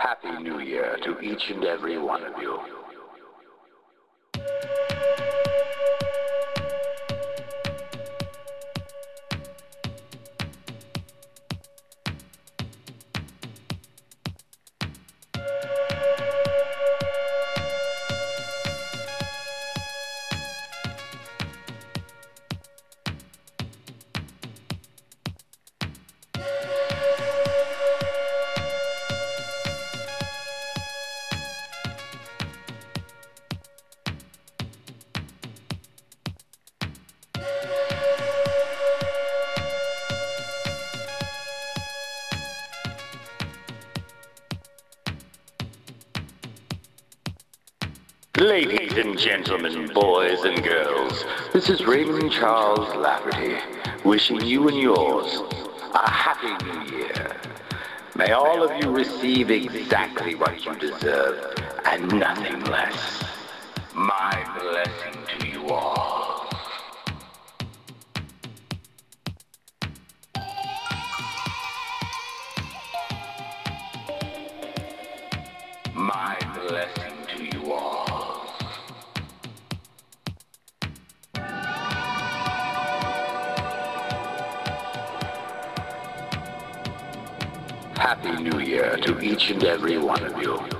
Happy New Year to each and every one of you. Ladies and gentlemen, boys and girls, this is Raymond Charles Lafferty, wishing you and yours a happy new year. May all of you receive exactly what you deserve, and nothing less. My blessing to you all. My blessing Happy New Year to each and every one of you.